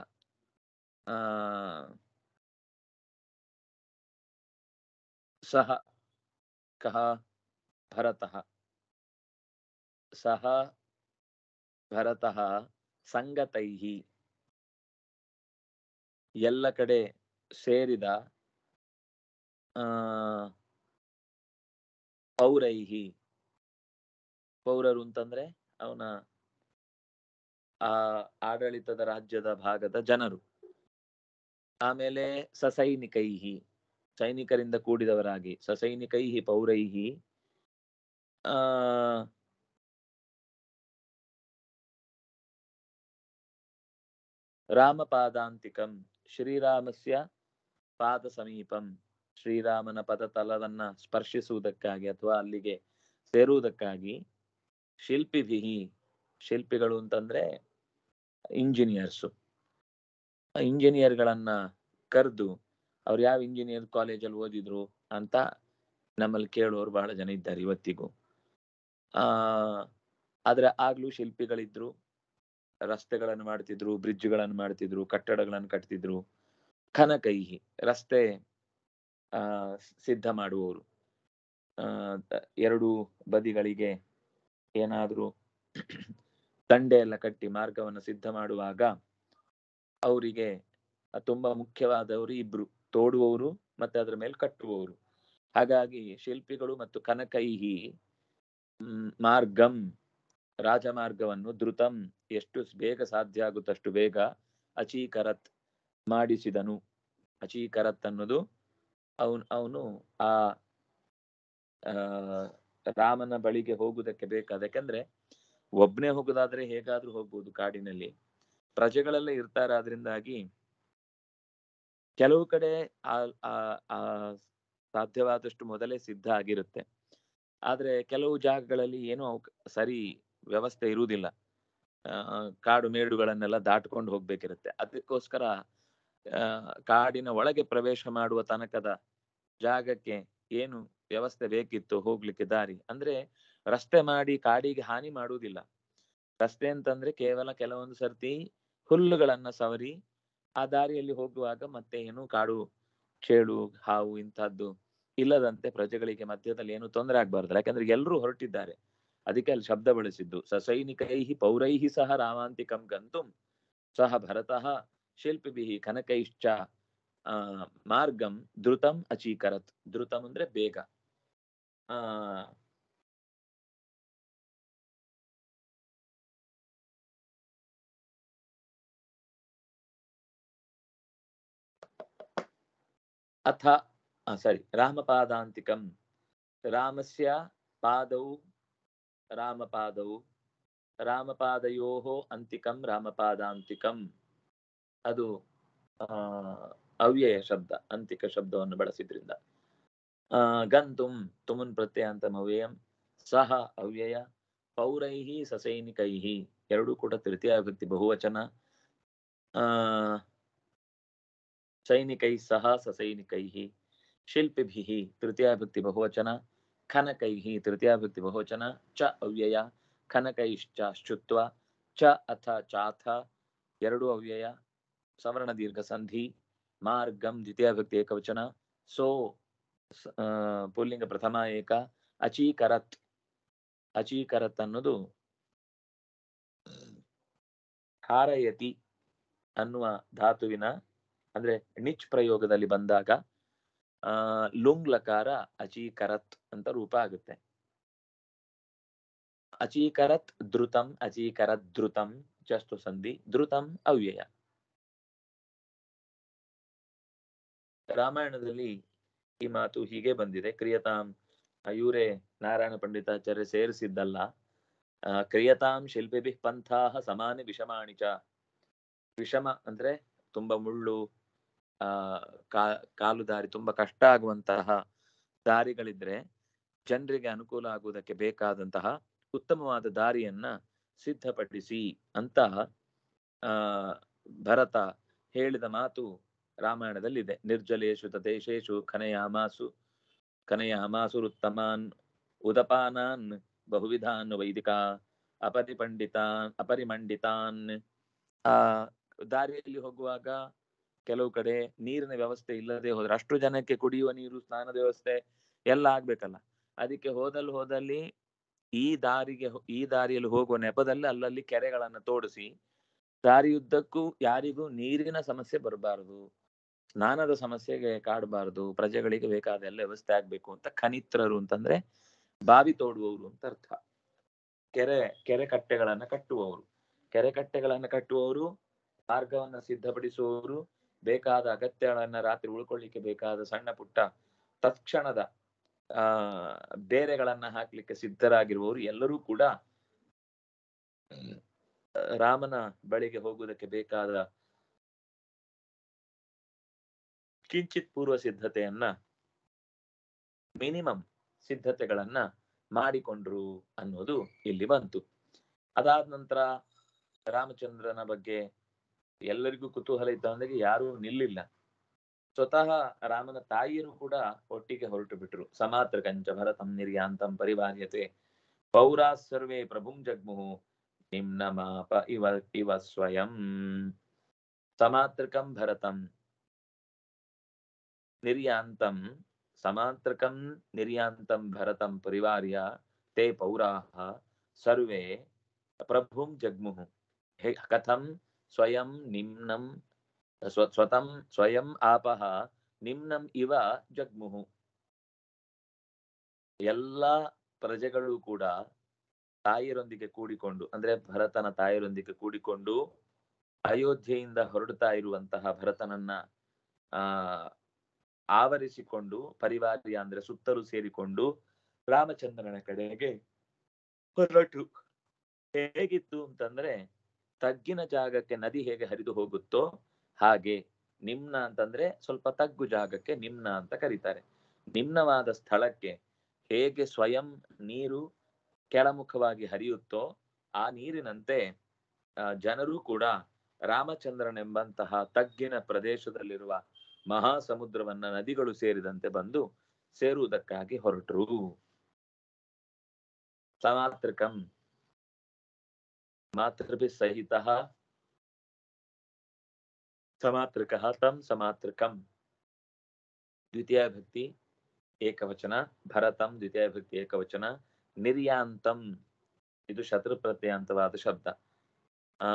ಆ ಸಹ ಕಹ ಭರತಃ ಸಹ ಭರತಃ ಸಂಗತೈಹಿ ಎಲ್ಲ ಕಡೆ ಸೇರಿದ ಪೌರೈಹಿ ಪೌರರು ಅಂತಂದ್ರೆ ಅವನ, ಆ ಆಡಳಿತದ ರಾಜ್ಯದ ಭಾಗದ ಜನರು. ಆಮೇಲೆ ಸಸೈನಿಕೈಹಿ ಸೈನಿಕರಿಂದ ಕೂಡಿದವರಾಗಿ ಸಸೈನಿಕೈಹಿ ಪೌರೈಹಿ, ಆ, ರಾಮಪಾದಾಂತಿಕಂ, ಶ್ರೀರಾಮಸ್ಯ ಪಾದ ಸಮೀಪಂ ಶ್ರೀರಾಮನ ಪದ ತಲವನ್ನ ಸ್ಪರ್ಶಿಸುವುದಕ್ಕಾಗಿ ಅಥವಾ ಅಲ್ಲಿಗೆ ಸೇರುವುದಕ್ಕಾಗಿ ಶಿಲ್ಪಿಭಿಹಿ, ಶಿಲ್ಪಿಗಳು ಅಂತಂದ್ರೆ ಇಂಜಿನಿಯರ್ಸು. ಇಂಜಿನಿಯರ್ಗಳನ್ನ ಕರೆದು ಅವ್ರು ಯಾವ ಇಂಜಿನಿಯರ್ ಕಾಲೇಜಲ್ಲಿ ಓದಿದ್ರು ಅಂತ ನಮ್ಮಲ್ಲಿ ಕೇಳೋರು ಬಹಳ ಜನ ಇದ್ದಾರೆ ಇವತ್ತಿಗೂ. ಆ, ಆದ್ರೆ ಆಗ್ಲೂ ಶಿಲ್ಪಿಗಳಿದ್ರು ರಸ್ತೆಗಳನ್ನು ಮಾಡ್ತಿದ್ರು ಬ್ರಿಡ್ಜ್ಗಳನ್ನು ಮಾಡ್ತಿದ್ರು ಕಟ್ಟಡಗಳನ್ನು ಕಟ್ತಿದ್ರು ಕನಕೈಹಿ ರಸ್ತೆ, ಆ, ಸಿದ್ಧ ಮಾಡುವವರು. ಎರಡು ಬದಿಗಳಿಗೆ ಏನಾದ್ರೂ ತಂಡೆ ಎಲ್ಲ ಕಟ್ಟಿ ಮಾರ್ಗವನ್ನು ಸಿದ್ಧ ಮಾಡುವಾಗ ಅವರಿಗೆ ತುಂಬಾ ಮುಖ್ಯವಾದವರು ಇಬ್ರು. ತೋಡುವವರು ಮತ್ತೆ ಅದರ ಮೇಲೆ ಕಟ್ಟುವವರು. ಹಾಗಾಗಿ ಶಿಲ್ಪಿಗಳು ಮತ್ತು ಕನಕೈಹಿ ಮಾರ್ಗಂ ರಾಜಮಾರ್ಗವನ್ನು ಧೃತಂ ಎಷ್ಟು ಬೇಗ ಸಾಧ್ಯ ಆಗುತ್ತಷ್ಟು ಬೇಗ ಅಚೀಕರತ್ ಮಾಡಿಸಿದನು. ಅಚೀಕರತ್ ಅನ್ನೋದು ಅವನು ಅವನು ಆ ಆ, ರಾಮನ ಬಳಿಗೆ ಹೋಗುವುದಕ್ಕೆ ಬೇಕಾದ ಯಾಕಂದ್ರೆ ಒಬ್ನೇ ಹೋಗುದಾದ್ರೆ ಹೇಗಾದ್ರೂ ಹೋಗ್ಬೋದು ಕಾಡಿನಲ್ಲಿ. ಪ್ರಜೆಗಳೆಲ್ಲ ಇರ್ತಾರೆ ಅದರಿಂದಾಗಿ ಕೆಲವು ಕಡೆ ಆ ಸಾಧ್ಯವಾದಷ್ಟು ಮೊದಲೇ ಸಿದ್ಧ ಆಗಿರುತ್ತೆ. ಆದ್ರೆ ಕೆಲವು ಜಾಗಗಳಲ್ಲಿ ಏನು ಸರಿ ವ್ಯವಸ್ಥೆ ಇರುವುದಿಲ್ಲ. ಕಾಡು ಮೇಡುಗಳನ್ನೆಲ್ಲ ದಾಟ್ಕೊಂಡು ಹೋಗ್ಬೇಕಿರುತ್ತೆ. ಅದಕ್ಕೋಸ್ಕರ ಕಾಡಿನ ಒಳಗೆ ಪ್ರವೇಶ ಮಾಡುವ ತನಕದ ಜಾಗಕ್ಕೆ ಏನು ವ್ಯವಸ್ಥೆ ಬೇಕಿತ್ತು ಹೋಗ್ಲಿಕ್ಕೆ ದಾರಿ? ಅಂದ್ರೆ ರಸ್ತೆ ಮಾಡಿ ಕಾಡಿಗೆ ಹಾನಿ ಮಾಡುವುದಿಲ್ಲ. ರಸ್ತೆ ಅಂತಂದ್ರೆ ಕೇವಲ ಕೆಲವೊಂದು ಸರ್ತಿ ಹುಲ್ಲುಗಳನ್ನ ಸವರಿ ಆ ದಾರಿಯಲ್ಲಿ ಹೋಗುವಾಗ ಮತ್ತೆ ಏನು ಕಾಡು ಚೇಳು ಹಾವು ಇಂಥದ್ದು ಇಲ್ಲದಂತೆ ಪ್ರಜೆಗಳಿಗೆ ಮಧ್ಯದಲ್ಲಿ ಏನು ತೊಂದರೆ ಆಗ್ಬಾರ್ದು. ಯಾಕಂದ್ರೆ ಎಲ್ಲರೂ ಹೊರಟಿದ್ದಾರೆ. ಅದಕ್ಕೆ ಅಲ್ಲಿ ಶಬ್ದ ಬಳಸಿದ್ದು. ಸಸೈನಿಕೈಹಿ ಪೌರೈಹಿ ಸಹ ರಾಮಾಂತಿಕಂ ಗಂತುಂ. ಸಹ ಭರತಃ ಶಿಲ್ಪಿಭಿ ಕನಕೈಶ್ಚ, ಆ, ಮಾರ್ಗಂ ದ್ರುತಂ ಅಚೀಕರತ್. ದ್ರುತಂ ಅಂದ್ರೆ ಬೇಗ. ಆ ಅಥ ಸಾರಿ ರಾಮಪಾದಾಂತಿಕಂ ರಾಮಸ್ಯ ಪಾದೌ ರಾಮಪಾದೌ ರಾಮಪಾದಯೋ ಅಂತಿಕಂ ರಾಮಪಾದಾಂತಿಕಂ ಅದು ಅವ್ಯಯ ಶಬ್ದ, ಅಂತಿಕ ಶಬ್ದವನ್ನು ಬಳಸಿದ್ರಿಂದ. ಗಂತುಂ ತುಮುನ್ ಪ್ರತ್ಯಯಾಂತಂ ಅವ್ಯಯಂ ಸಹ ಅವ್ಯಯ, ಪೌರೈಹಿ ಸಸೈನಿಕೈಹಿ, ಎರಡೂ ಕೂಡ ತೃತೀಯ ವಿಭಕ್ತಿ ಬಹುವಚನ ಆ ಸೈನಿಕೈ ಸಹ ಸಸೈನಿಕೈಃ ಶಿಲ್ಪಿಭಿಃ ತೃತೀಯ ವಿಭಕ್ತಿ ಬಹುವಚನ ಖನಕೈಃ ತೃತೀಯ ವಿಭಕ್ತಿ ಬಹುವಚನ ಚ ಅವ್ಯಯ ಖನಕೈಶ್ಚ ಶುತ್ವ ಚ ಅಥ ಚಾಥ ಎರಡು ಅವ್ಯಯ ಸವರ್ಣ ದೀರ್ಘ ಸಂಧಿ ಮಾರ್ಗಂ ದ್ವಿತೀಯ ವಿಭಕ್ತಿ ಏಕವಚನ ಸೋ ಸ- ಆ, ಪುಲ್ಲಿಂಗ ಪ್ರಥಮ ಏಕ ಅಚೀಕರತ್ ಅಚೀಕರತ್ ಅನ್ನೋದು ಹಾರಯತಿ ಅನ್ನುವ ಧಾತುವಿನ ಅಂದ್ರೆ ನಿಚ್ ಪ್ರಯೋಗದಲ್ಲಿ ಬಂದಾಗ, ಆ ಲುಂಗ್ ಲಕಾರ ಅಚೀಕರತ್ ಅಂತ ರೂಪ ಆಗುತ್ತೆ. ಅಚೀಕರತ್ ಧೃತಂ ಅಚೀಕರತ್ ಧೃತಂ ಚಸ್ತು ಸಂಧಿ ಧೃತಂ ಅವ್ಯಯ. ರಾಮಾಯಣದಲ್ಲಿ ಈ ಮಾತು ಹೀಗೆ ಬಂದಿದೆ. ಕ್ರಿಯತಾಂ ಇವರೇ ನಾರಾಯಣ ಪಂಡಿತಾಚಾರ್ಯ ಸೇರಿಸಿದ್ದಲ್ಲ. ಕ್ರಿಯತಾಂ ಶಿಲ್ಪಿಭಿ ಪಂಥಾಹ ಸಮಾನ ವಿಷಮಾಣಿ ಚ. ವಿಷಮ ಅಂದ್ರೆ ತುಂಬಾ ಮುಳ್ಳು ಆ ಕಾಲು ದಾರಿ ತುಂಬಾ ಕಷ್ಟ ಆಗುವಂತಹ ದಾರಿಗಳಿದ್ರೆ ಜನರಿಗೆ ಅನುಕೂಲ ಆಗುವುದಕ್ಕೆ ಬೇಕಾದಂತಹ ಉತ್ತಮವಾದ ದಾರಿಯನ್ನ ಸಿದ್ಧಪಡಿಸಿ ಅಂತ, ಆ, ಭರತ ಹೇಳಿದ ಮಾತು ರಾಮಾಯಣದಲ್ಲಿದೆ. ನಿರ್ಜಲೇಶು ತದೇಶೇಶು ಖನಯಾಮಾಸು ಉತ್ತಮಾನ್ ಉದಪಾನಾನ್ ಬಹುವಿಧಾನ್ ವೈದಿಕ ಅಪರಿಪಂಡಿತಾನ್ ಅಪರಿಮಂಡಿತಾನ್. ಆ, ದಾರಿಯಲ್ಲಿ ಹೋಗುವಾಗ ಕೆಲವು ಕಡೆ ನೀರಿನ ವ್ಯವಸ್ಥೆ ಇಲ್ಲದೆ ಹೋದ್ರೆ ಅಷ್ಟು ಜನಕ್ಕೆ ಕುಡಿಯುವ ನೀರು, ಸ್ನಾನದ ವ್ಯವಸ್ಥೆ ಎಲ್ಲ ಆಗ್ಬೇಕಲ್ಲ. ಅದಕ್ಕೆ ಹೋದಲ್ಲಿ ಹೋದಲ್ಲಿ ಈ ದಾರಿಗೆ ಈ ದಾರಿಯಲ್ಲಿ ಹೋಗುವ ನೆಪದಲ್ಲಿ ಅಲ್ಲಲ್ಲಿ ಕೆರೆಗಳನ್ನು ತೋಡಿಸಿ, ದಾರಿಯುದ್ದಕ್ಕೂ ಯಾರಿಗೂ ನೀರಿನ ಸಮಸ್ಯೆ ಬರಬಾರದು, ಸ್ನಾನದ ಸಮಸ್ಯೆಗೆ ಕಾಡಬಾರದು, ಪ್ರಜೆಗಳಿಗೆ ಬೇಕಾದ ಎಲ್ಲ ವ್ಯವಸ್ಥೆ ಆಗ್ಬೇಕು ಅಂತ ಖನಿತ್ರರು ಅಂತಂದ್ರೆ ಬಾವಿ ತೋಡುವವರು ಅಂತ ಅರ್ಥ. ಕೆರೆ ಕೆರೆ ಕಟ್ಟೆಗಳನ್ನ ಕಟ್ಟುವವರು. ಕೆರೆ ಕಟ್ಟೆಗಳನ್ನ ಕಟ್ಟುವವರು, ಮಾರ್ಗವನ್ನ ಸಿದ್ಧಪಡಿಸುವವರು ಬೇಕಾದ ಅಗತ್ಯಗಳನ್ನ ರಾತ್ರಿ ಉಳ್ಕೊಳ್ಳಿಕ್ಕೆ ಬೇಕಾದ ಸಣ್ಣ ಪುಟ್ಟ ತತ್ಕ್ಷಣದ, ಆ, ಬೇರೆಗಳನ್ನ ಹಾಕ್ಲಿಕ್ಕೆ ಸಿದ್ಧರಾಗಿರುವವರು ಎಲ್ಲರೂ ಕೂಡ ರಾಮನ ಬಳಿಗೆ ಹೋಗುವುದಕ್ಕೆ ಬೇಕಾದ ಕಿಂಚಿತ್ ಪೂರ್ವ ಸಿದ್ಧತೆಯನ್ನ, ಮಿನಿಮಮ್ ಸಿದ್ಧತೆಗಳನ್ನ ಮಾಡಿಕೊಂಡ್ರು ಅನ್ನೋದು ಇಲ್ಲಿ ಬಂತು. ಅದಾದ ನಂತರ ರಾಮಚಂದ್ರನ ಬಗ್ಗೆ ಎಲ್ಲರಿಗೂ ಕುತೂಹಲ ಇದ್ದಂಗೆ ಯಾರೂ ನಿಲ್ಲಿಲ್ಲ. ಸ್ವತಃ ರಾಮನ ತಾಯಿಯರು ಕೂಡ ಒಟ್ಟಿಗೆ ಹೊರಟು ಬಿಟ್ರು. ಸಮಾತ್ರ ಕಂಚ ಭರತಂ ನಿರ್ಯಾಂತಂ ಪರಿವಾರ್ಯತೆ. ಪೌರಾ ಸರ್ವೇ ಪ್ರಭುಂ ಜಗ್ಮುಹು. ನಿಮ್ನ ಮಾಪ ಇವ ಇವ ಸ್ವಯಂ. ಸಮಾತ್ರಕಂ ಭರತಂ. ನಿರ್ಯಾಂತಂ. ಸಮಾತ್ರಕಂ ನಿರ್ಯಾಂತಂ ಭರತಂ ಪರಿವಾರ್ಯ. ತೇ ಪೌರಾಹ. ಸರ್ವೇ ಪ್ರಭುಂ ಜಗ್ಮುಹು. ಹೇ, ಕಥಂ ಸ್ವಯಂ ನಿಮ್ನಂ ಸ್ವ ಸ್ವತಂ ಸ್ವಯಂ ಆಪಹ ನಿಮ್ನಂ ಇವ ಜಗ್ಮುಹು ಎಲ್ಲ ಪ್ರಜೆಗಳು ಕೂಡ ತಾಯಿಯರೊಂದಿಗೆ ಕೂಡಿಕೊಂಡು, ಅಂದ್ರೆ ಭರತನ ತಾಯಿಯರೊಂದಿಗೆ ಕೂಡಿಕೊಂಡು ಅಯೋಧ್ಯೆಯಿಂದ ಹೊರಡ್ತಾ ಇರುವಂತಹ ಭರತನನ್ನ, ಆ, ಆವರಿಸಿಕೊಂಡು ಪರಿವಾರ್ಯ ಅಂದ್ರೆ ಸುತ್ತಲೂ ಸೇರಿಕೊಂಡು ರಾಮಚಂದ್ರನ ಕಡೆಗೆ ಹೊರಟು. ಹೇಗಿತ್ತು ಅಂತಂದ್ರೆ ತಗ್ಗಿನ ಜಾಗಕ್ಕೆ ನದಿ ಹೇಗೆ ಹರಿದು ಹೋಗುತ್ತೋ ಹಾಗೆ ನಿಮ್ನ ಅಂತಂದ್ರೆ ಸ್ವಲ್ಪ ತಗ್ಗು ಜಾಗಕ್ಕೆ ನಿಮ್ನ ಅಂತ ಕರೀತಾರೆ. ನಿಮ್ನವಾದ ಸ್ಥಳಕ್ಕೆ ಹೇಗೆ ಸ್ವಯಂ ನೀರು ಕೆಳಮುಖವಾಗಿ ಹರಿಯುತ್ತೋ ಆ ನೀರಿನಂತೆ ಜನರು ಕೂಡ ರಾಮಚಂದ್ರನೆಂಬಂತಹ ತಗ್ಗಿನ ಪ್ರದೇಶದಲ್ಲಿರುವ ಮಹಾ ಸಮುದ್ರವನ್ನ ನದಿಗಳು ಸೇರಿದಂತೆ ಬಂದು ಸೇರುವುದಕ್ಕಾಗಿ ಹೊರಟರು. ಸಮಾತೃಕಂ. ಮಾತೃಭಿ ಸಹಿತ ಸಮಾತೃಕಃ ತಂ ಸಮಾತೃಕಂ ದ್ವಿತೀಯ ಭಕ್ತಿ ಏಕವಚನ ಭರತಂ ದ್ವಿತೀಯ ಭಕ್ತಿ ಏಕವಚನ ನಿರ್ಯಾಂತಂ ಇದು ಶತ್ರು ಪ್ರತ್ಯಯಾಂತವಾದ ಶಬ್ದ ಆ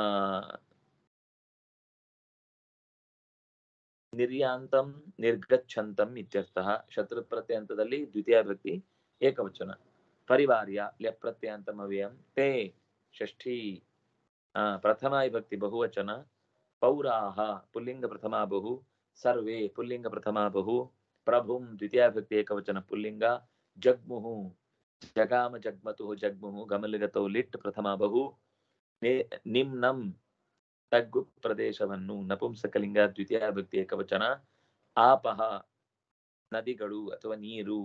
ನಿರ್ಯಾಂತಂ ನಿರ್ಗಚ್ಚಂತಂ ಇತ್ಯರ್ಥಃ ಶತ್ರು ಪ್ರತ್ಯಂತದಲ್ಲಿ ದ್ವಿತೀಯ ಭಕ್ತಿ ಏಕವಚನ ಪರಿವಾರ್ಯ ಲ್ಯ ಪ್ರತ್ಯಂತಂ ಅವ್ಯಯಂ ತೇ ಷಷ್ಠಿ ಪ್ರಥಮ ವಿಭಕ್ತಿ ಬಹುವಚನ, ಪೌರಾಹ, ಪುಲ್ಲಿಂಗ ಪ್ರಥಮ ಬಹು, ಸರ್ವೇ ಪುಲ್ಲಿಂಗ ಪ್ರಥಮ ಬಹು, ಪ್ರಭುಂ ದ್ವಿತೀಯ ವಿಭಕ್ತಿ ಏಕವಚನ ಪುಲ್ಲಿಂಗ, ಜಗ್ಮುಹು, ಜಗಾಮ ಜಗ್ಮತು ಜಗ್ಮುಹು ಗಮಲಿಗತೌ ಲಿಟ್ ಪ್ರಥಮ ಬಹು ನಿಮ್ನಂ ತಗ್ಗು ಪ್ರದೇಶವನ್ನು ನಪುಂಸಕಲಿಂಗ ದ್ವಿತೀಯ ವಿಭಕ್ತಿ ಏಕವಚನ, ಆಪಹ ನದಿಗಳು ಅಥವಾ ನೀರು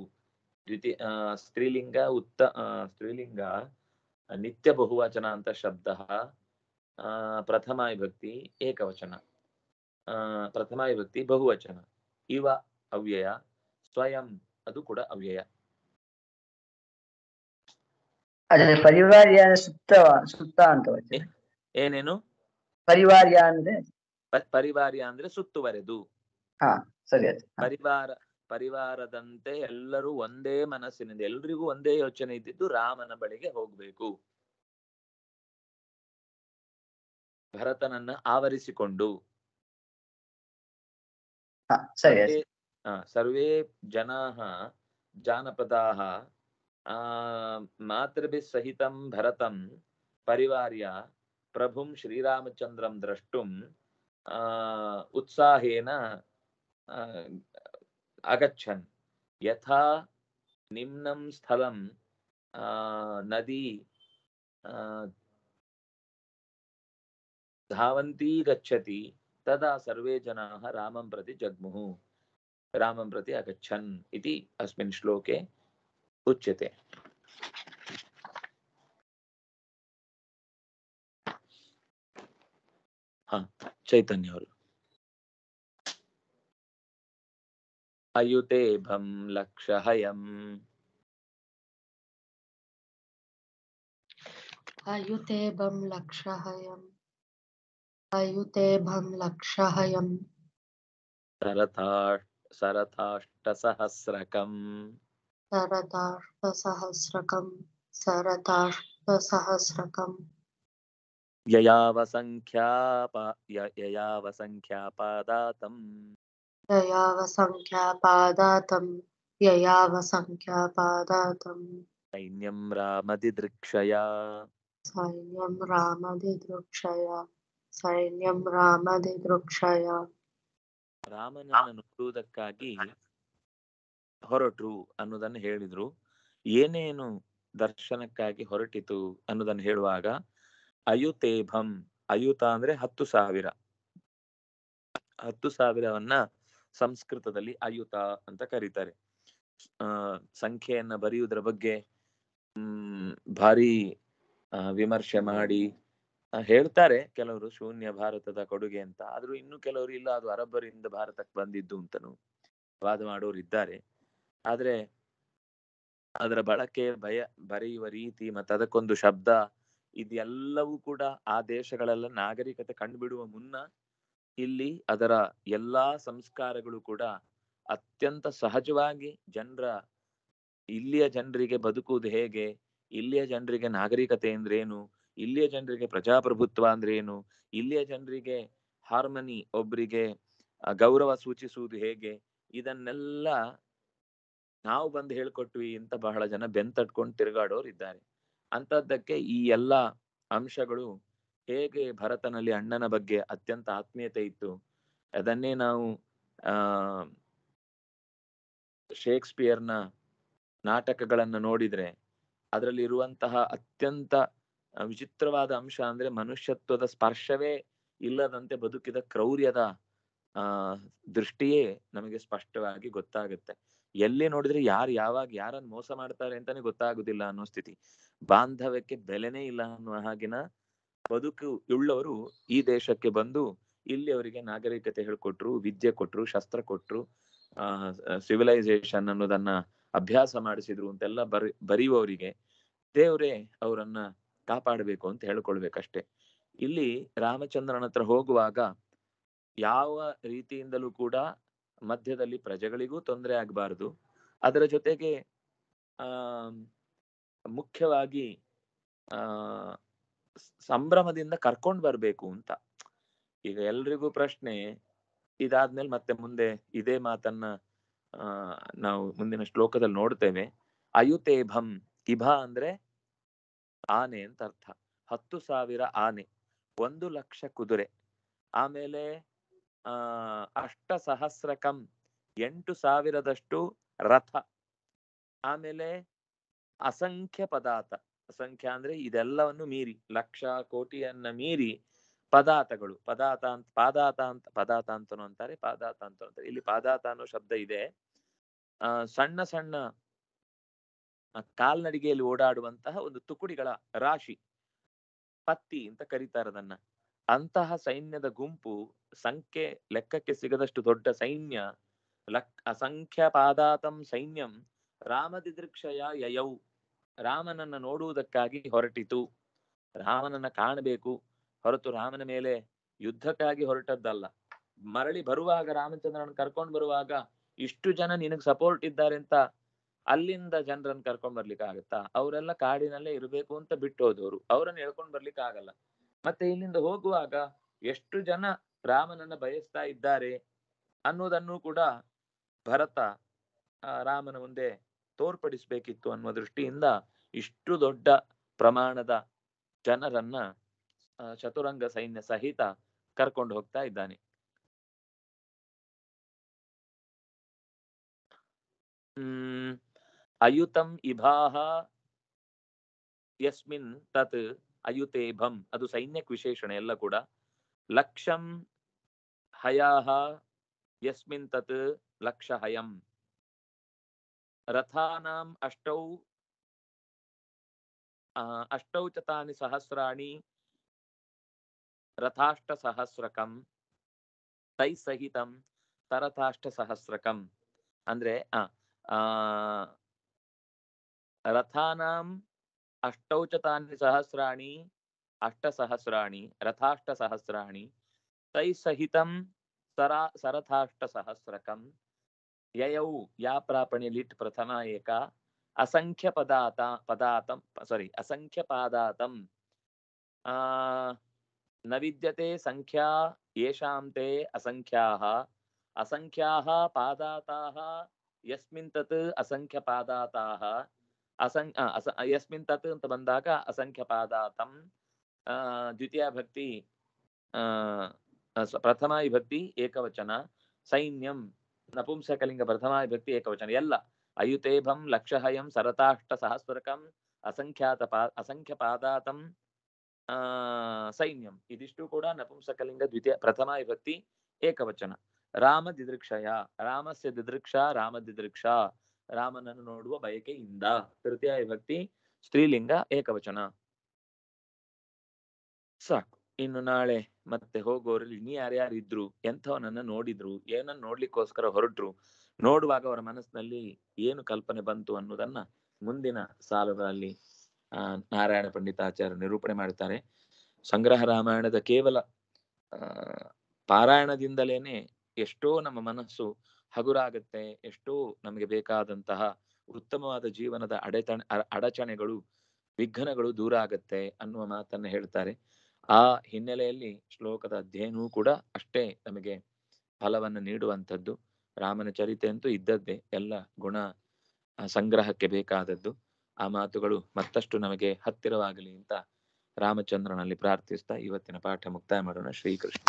ದ್ವಿತೀಯ ಸ್ತ್ರೀಲಿಂಗ ಉತ್ತ ಸ್ತ್ರೀಲಿಂಗ ನಿತ್ಯ ಬಹುವಚನ ಅಂತ ಶಬ್ದ ಪ್ರಥಮ ವಿಭಕ್ತಿ ಏಕವಚನ. ಪ್ರಥಮ ವಿಭಕ್ತಿ ಬಹುವಚನ. ಇವ ಅವ್ಯಯ ಸ್ವಯಂ ಅದು ಕೂಡ ಅವ್ಯಯ. ಪರಿವಾರ್ಯ ಸುತ್ತ ಸುತ್ತ ಅಂತ ಏನೇನು? ಪರಿವಾರ್ಯ ಅಂದ್ರೆ? ಪರಿವಾರ್ಯ ಅಂದ್ರೆ ಸುತ್ತುವರೆದು. ಪರಿವಾರ ಪರಿವಾರದಂತೆ ಎಲ್ಲರೂ ಒಂದೇ ಮನಸ್ಸಿನಿಂದ ಎಲ್ರಿಗೂ ಒಂದೇ ಯೋಚನೆ ಇದ್ದಿದ್ದು ರಾಮನ ಬಳಿಗೆ ಹೋಗ್ಬೇಕು. ಭರತನನ್ನ ಆವರಿಸಿಕೊಂಡು. ಸರ್ವೇ ಜನಾಃ ಜಾನಪದಾಃ ಆ ಮಾತೃಭಿ ಸಹಿತಂ ಭರತಂ ಪರಿವಾರ್ಯ ಪ್ರಭುಂ ಶ್ರೀರಾಮಚಂದ್ರಂ ದ್ರಷ್ಟುಂ ಆ ಉತ್ಸಾಹೇನ अगच्छन् यथा निम्नं स्थलं नदी धावन्ती गच्छति, तदा सर्वे जनाः रामं प्रति जग्मुः, रामं प्रति अगच्छन् इति अस्मिन् श्लोके उच्यते। हाँ चैतन्यवर्ग अयुतेभं लक्षहयम्। अयुतेभं लक्षहयम्। अयुतेभं लक्षहयम्। सरथा सरथाष्टसहस्रकम्। सरथाष्टसहस्रकम्। सरथाष्टसहस्रकम्। ययावसङ्ख्यापा ययावसङ्ख्यापादातम्। ययावसङ्ख्यापादातं ययावसङ्ख्यापादातं सैन्यं रामदिदृक्षया सैन्यं रामदिदृक्षया सैन्यं रामदिदृक्षया ರಾಮನನ್ನು ನೋಡುವುದಕ್ಕಾಗಿ ಹೊರಟ್ರು ಅನ್ನೋದನ್ನು ಹೇಳಿದ್ರು ಏನೇನು ದರ್ಶನಕ್ಕಾಗಿ ಹೊರಟಿತು ಅನ್ನೋದನ್ನು ಹೇಳುವಾಗ ಅಯುತೇಭಂ ಅಯುತ ಅಂದ್ರೆ ಹತ್ತು ಸಾವಿರ ಹತ್ತು ಸಾವಿರವನ್ನ ಸಂಸ್ಕೃತದಲ್ಲಿ ಅಯುತ ಅಂತ ಕರೀತಾರೆ. ಆ, ಸಂಖ್ಯೆಯನ್ನ ಬರೆಯುವುದರ ಬಗ್ಗೆ, ಹ್ಮ್, ಭಾರಿ ವಿಮರ್ಶೆ ಮಾಡಿ ಹೇಳ್ತಾರೆ ಕೆಲವರು ಶೂನ್ಯ ಭಾರತದ ಕೊಡುಗೆ ಅಂತ. ಆದ್ರೂ ಇನ್ನು ಕೆಲವರು ಇಲ್ಲ, ಅದು ಅರಬ್ಬರಿಂದ ಭಾರತಕ್ಕೆ ಬಂದಿದ್ದು ಅಂತನು ವಾದ ಮಾಡೋರು ಇದ್ದಾರೆ. ಆದ್ರೆ ಅದರ ಬಳಕೆ ಭಯ ಬರೆಯುವ ರೀತಿ ಮತ್ತೆ ಅದಕ್ಕೊಂದು ಶಬ್ದ, ಇದೆಲ್ಲವೂ ಕೂಡ ಆ ದೇಶಗಳೆಲ್ಲ ನಾಗರಿಕತೆ ಕಂಡುಬಿಡುವ ಮುನ್ನ ಇಲ್ಲಿ ಅದರ ಎಲ್ಲಾ ಸಂಸ್ಕಾರಗಳು ಕೂಡ ಅತ್ಯಂತ ಸಹಜವಾಗಿ ಜನರ, ಇಲ್ಲಿಯ ಜನರಿಗೆ ಬದುಕುವುದು ಹೇಗೆ? ಇಲ್ಲಿಯ ಜನರಿಗೆ ನಾಗರಿಕತೆ ಅಂದ್ರೇನು ಇಲ್ಲಿಯ ಜನರಿಗೆ ಪ್ರಜಾಪ್ರಭುತ್ವ ಅಂದ್ರೆ ಏನು? ಇಲ್ಲಿಯ ಜನರಿಗೆ ಹಾರ್ಮನಿ ಒಬ್ರಿಗೆ ಗೌರವ ಸೂಚಿಸುವುದು ಹೇಗೆ? ಇದನ್ನೆಲ್ಲ ನಾವು ಬಂದು ಹೇಳ್ಕೊಟ್ವಿ ಅಂತ ಬಹಳ ಜನ ಬೆಂತಟ್ಕೊಂಡು ತಿರುಗಾಡೋರು ಇದ್ದಾರೆ ಅಂತದ್ದಕ್ಕೆ ಈ ಎಲ್ಲ ಅಂಶಗಳು ಹೇಗೆ ಭರತನಲ್ಲಿ ಅಣ್ಣನ ಬಗ್ಗೆ ಅತ್ಯಂತ ಆತ್ಮೀಯತೆ ಇತ್ತು, ಅದನ್ನೇ ನಾವು, ಆ, ಶೇಕ್ಸ್ಪಿಯರ್ನ ನಾಟಕಗಳನ್ನು ನೋಡಿದ್ರೆ ಅದರಲ್ಲಿ ಇರುವಂತಹ ಅತ್ಯಂತ ವಿಚಿತ್ರವಾದ ಅಂಶ ಅಂದ್ರೆ ಮನುಷ್ಯತ್ವದ ಸ್ಪರ್ಶವೇ ಇಲ್ಲದಂತೆ ಬದುಕಿದ ಕ್ರೌರ್ಯದ, ಆ, ದೃಷ್ಟಿಯೇ ನಮಗೆ ಸ್ಪಷ್ಟವಾಗಿ ಗೊತ್ತಾಗುತ್ತೆ. ಎಲ್ಲಿ ನೋಡಿದ್ರೆ ಯಾರು ಯಾವಾಗ ಯಾರನ್ನ ಮೋಸ ಮಾಡ್ತಾರೆ ಅಂತಾನೆ ಗೊತ್ತಾಗುದಿಲ್ಲ ಅನ್ನೋ ಸ್ಥಿತಿ. ಬಾಂಧವ್ಯಕ್ಕೆ ಬೆಲೆನೇ ಇಲ್ಲ ಅನ್ನುವ ಹಾಗಿನ ಬದುಕು ಉಳ್ಳವರು ಈ ದೇಶಕ್ಕೆ ಬಂದು ಇಲ್ಲಿ ಅವರಿಗೆ ನಾಗರಿಕತೆ ಹೇಳ್ಕೊಟ್ರು, ವಿದ್ಯೆ ಕೊಟ್ರು, ಶಸ್ತ್ರ ಕೊಟ್ರು, ಆ ಸಿವಿಲೈಸೇಷನ್ ಅನ್ನೋದನ್ನ ಅಭ್ಯಾಸ ಮಾಡಿಸಿದ್ರು ಅಂತೆಲ್ಲ ಬರಿ, ಬರೆಯುವವರಿಗೆ ದೇವರೇ ಅವರನ್ನ ಕಾಪಾಡಬೇಕು ಅಂತ ಹೇಳ್ಕೊಳ್ಬೇಕಷ್ಟೇ. ಇಲ್ಲಿ ರಾಮಚಂದ್ರನ ಹತ್ರ ಹೋಗುವಾಗ ಯಾವ ರೀತಿಯಿಂದಲೂ ಕೂಡ ಮಧ್ಯದಲ್ಲಿ ಪ್ರಜೆಗಳಿಗೂ ತೊಂದರೆ ಆಗಬಾರದು. ಅದರ ಜೊತೆಗೆ, ಆ, ಮುಖ್ಯವಾಗಿ, ಆ ಸಂಭ್ರಮದಿಂದ ಕರ್ಕೊಂಡ್ ಬರ್ಬೇಕು ಅಂತ. ಈಗ ಎಲ್ರಿಗೂ ಪ್ರಶ್ನೆ ಇದಾದ್ಮೇಲೆ ಮತ್ತೆ ಮುಂದೆ ಇದೇ ಮಾತನ್ನ ನಾವು ಮುಂದಿನ ಶ್ಲೋಕದಲ್ಲಿ ನೋಡ್ತೇವೆ. ಅಯುತೇಭಂ ಇಭ ಅಂದ್ರೆ ಆನೆ ಅಂತ ಅರ್ಥ. ಹತ್ತು ಸಾವಿರ ಆನೆ, ಒಂದು ಲಕ್ಷ ಕುದುರೆ, ಆಮೇಲೆ, ಆ ಅಷ್ಟ ಸಹಸ್ರಕಂ ಎಂಟು ಸಾವಿರದಷ್ಟು ರಥ, ಆಮೇಲೆ ಅಸಂಖ್ಯ ಪದಾರ್ಥ. ಅಸಂಖ್ಯ ಅಂದ್ರೆ ಇದೆಲ್ಲವನ್ನು ಮೀರಿ, ಲಕ್ಷ ಕೋಟಿಯನ್ನ ಮೀರಿ ಪದಾತಗಳು ಪದಾತ ಅಂತ ಪಾದಾತ ಅಂತ ಪದಾತ ಅಂತನು ಅಂತಾರೆ ಪಾದಾತ ಅಂತ ಅಂತಾರೆ. ಇಲ್ಲಿ ಪಾದಾತ ಅನ್ನೋ ಶಬ್ದ ಇದೆ. ಆ, ಸಣ್ಣ ಸಣ್ಣ ಕಾಲ್ನಡಿಗೆಯಲ್ಲಿ ಓಡಾಡುವಂತಹ ಒಂದು ತುಕುಡಿಗಳ ರಾಶಿ, ಪತ್ತಿ ಅಂತ ಕರೀತಾರೆ ಅದನ್ನ. ಅಂತಹ ಸೈನ್ಯದ ಗುಂಪು ಸಂಖ್ಯೆ ಲೆಕ್ಕಕ್ಕೆ ಸಿಗದಷ್ಟು ದೊಡ್ಡ ಸೈನ್ಯ, ಲಕ್, ಅಸಂಖ್ಯ ಪಾದಾತಂ ಸೈನ್ಯಂ ರಾಮದಿದೃಕ್ಷಯ ಯಯೌ. ರಾಮನನ್ನ ನೋಡುವುದಕ್ಕಾಗಿ ಹೊರಟಿತು. ರಾಮನನ್ನ ಕಾಣಬೇಕು. ಹೊರತು ರಾಮನ ಮೇಲೆ ಯುದ್ಧಕ್ಕಾಗಿ ಹೊರಟದ್ದಲ್ಲ. ಮರಳಿ ಬರುವಾಗ ರಾಮಚಂದ್ರನ ಕರ್ಕೊಂಡು ಬರುವಾಗ ಇಷ್ಟು ಜನ ನಿನಗ್ ಸಪೋರ್ಟ್ ಇದ್ದಾರೆ ಅಂತ ಅಲ್ಲಿಂದ ಜನರನ್ನ ಕರ್ಕೊಂಡ್ ಬರ್ಲಿಕ್ಕೆ ಆಗತ್ತಾ? ಅವರೆಲ್ಲ ಕಾಡಿನಲ್ಲೇ ಇರಬೇಕು ಅಂತ ಬಿಟ್ಟು ಹೋದವರು. ಅವರನ್ನ ಹೇಳ್ಕೊಂಡ್ ಬರ್ಲಿಕ್ಕೆ ಆಗಲ್ಲ. ಮತ್ತೆ ಇಲ್ಲಿಂದ ಹೋಗುವಾಗ ಎಷ್ಟು ಜನ ರಾಮನನ್ನ ಬಯಸ್ತಾ ಇದ್ದಾರೆ ಅನ್ನೋದನ್ನು ಕೂಡ ಭರತ ರಾಮನ ಮುಂದೆ ತೋರ್ಪಡಿಸ್ಬೇಕಿತ್ತು ಅನ್ನುವ ದೃಷ್ಟಿಯಿಂದ ಇಷ್ಟು ದೊಡ್ಡ ಪ್ರಮಾಣದ ಜನರನ್ನ ಚತುರಂಗ ಸೈನ್ಯ ಸಹಿತ ಕರ್ಕೊಂಡು ಹೋಗ್ತಾ ಇದ್ದಾನೆ. ಹ್ಮ್, ಅಯುತಂ ಇಭಾಹ ಯಸ್ಮಿನ್ ತತ್ ಅಯುತೇಭಂ. ಅದು ಸೈನ್ಯಕ್ ವಿಶೇಷಣ ಎಲ್ಲ ಕೂಡ. ಲಕ್ಷಂ ಹಯಾಹ ಯಸ್ಮಿನ್ ತತ್ ಲಕ್ಷ ಹಯಂ ರಥಾನಾಂ ಅಷ್ಟೌ ಆ, ಅಷ್ಟೌ ಚ ತಾನಿ ಸಹಸ್ರಾಣಿ ರಥಾಷ್ಟ ಸಹಸ್ರಕಂ ತೈ ಸಹಿತಂ ತರಥಾಷ್ಟ ಸಹಸ್ರಕಂ ಅಂದ್ರೆ ಆ ಆ, ರಥಾನಾಂ ಅಷ್ಟೌ ಚ ತಾನಿ ಸಹಸ್ರಾಣಿ ಅಷ್ಟಸಹಸ್ರಾಣಿ ರಥಾಷ್ಟಸಹಸ್ರಾಣಿ ತೈ ಸಹಿತಂ ಸರಾ ಸರಥಾಷ್ಟ ಸಹಸ್ರಕಂ ಯಯೌ ಯಾ ಪ್ರಾಪಣಿ ಲಿಟ್ ಪ್ರಥಮ ಏಕ ಅಸಂಖ್ಯ ಪದಾತ ಪದಾತಂ ಸಾರಿ ಅಸಂಖ್ಯ ಪಾದಾತಂ ಆ ನ ವಿದ್ಯತೆ ಸಂಖ್ಯಾ ಯೇಷಾಂ ತೇ ಅಸಂಖ್ಯಾಹ ಅಸಂಖ್ಯಾಹ ಪಾದಾತಾಹ ಯಸ್ಮಿನ್ ತತ್ ಅಸಂಖ್ಯ ಪಾದಾತಾಹ ಅಸಂ ಆ, ಅಸ ಯಸ್ಮಿನ್ ತತ್ ಅಂತ ಬಂದಾಗ ನಪುಂಸಕಲಿಂಗ ಪ್ರಥಮ ವಿಭಕ್ತಿ ಏಕವಚನ, ಎಲ್ಲ. ಅಯುತೇಭಂ ಲಕ್ಷಹಯಂ ಸರತಾಷ್ಟ ಸಹಸ್ರಕಂ ಅಸಂಖ್ಯಾತ ಪಾ, ಅಸಂಖ್ಯ ಪಾದಾತಂ ಸೈನ್ಯಂ. ಇದಿಷ್ಟು ಕೂಡ ನಪುಂಸಕಲಿಂಗ ದ್ವಿತೀಯ, ಪ್ರಥಮ ವಿಭಕ್ತಿ ಏಕವಚನ. ರಾಮ ದಿದೃಕ್ಷಯ. ರಾಮಸ್ಯ ದಿದೃಕ್ಷ, ರಾಮ ದಿದೃಕ್ಷ. ರಾಮನನ್ನು ನೋಡುವ ಬಯಕೆಯಿಂದ ತೃತೀಯ ವಿಭಕ್ತಿ ಸ್ತ್ರೀಲಿಂಗ ಏಕವಚನ. ಸಾಕು. ಇನ್ನು ನಾಳೆ ಮತ್ತೆ ಹೋಗೋರಲ್ಲಿ ಇನ್ನು ಯಾರ್ಯಾರು ಇದ್ರು, ಎಂಥವನನ್ನ ನೋಡಿದ್ರು, ಏನನ್ನ ನೋಡ್ಲಿಕ್ಕೋಸ್ಕರ ಹೊರಟ್ರು, ನೋಡುವಾಗ ಅವರ ಮನಸ್ಸಿನಲ್ಲಿ ಏನು ಕಲ್ಪನೆ ಬಂತು ಅನ್ನೋದನ್ನ ಮುಂದಿನ ಸಾಲುಗಳಲ್ಲಿ, ಆ, ನಾರಾಯಣ ಪಂಡಿತಾಚಾರ್ಯ ನಿರೂಪಣೆ ಮಾಡ್ತಾರೆ ಸಂಗ್ರಹ ರಾಮಾಯಣದ ಕೇವಲ, ಆ, ಪಾರಾಯಣದಿಂದಲೇನೆ ಎಷ್ಟೋ ನಮ್ಮ ಮನಸ್ಸು ಹಗುರಾಗತ್ತೆ, ಎಷ್ಟೋ ನಮಗೆ ಬೇಕಾದಂತಹ ಉತ್ತಮವಾದ ಜೀವನದ ಅಡೆತಣೆ ಅಡಚಣೆಗಳು, ವಿಘ್ನಗಳು ದೂರ ಆಗತ್ತೆ ಅನ್ನುವ ಮಾತನ್ನ ಹೇಳ್ತಾರೆ. ಆ ಹಿನ್ನೆಲೆಯಲ್ಲಿ ಶ್ಲೋಕದ ಅಧ್ಯಯನವೂ ಕೂಡ ಅಷ್ಟೇ ನಮಗೆ ಫಲವನ್ನು ನೀಡುವಂಥದ್ದು. ರಾಮನ ಚರಿತೆ ಅಂತೂ ಇದ್ದದ್ದೇ, ಎಲ್ಲ ಗುಣ ಸಂಗ್ರಹಕ್ಕೆ ಬೇಕಾದದ್ದು. ಆ ಮಾತುಗಳು ಮತ್ತಷ್ಟು ನಮಗೆ ಹತ್ತಿರವಾಗಲಿ ಅಂತ ರಾಮಚಂದ್ರನಲ್ಲಿ ಪ್ರಾರ್ಥಿಸ್ತಾ ಇವತ್ತಿನ ಪಾಠ ಮುಕ್ತಾಯ ಮಾಡೋಣ. ಶ್ರೀಕೃಷ್ಣ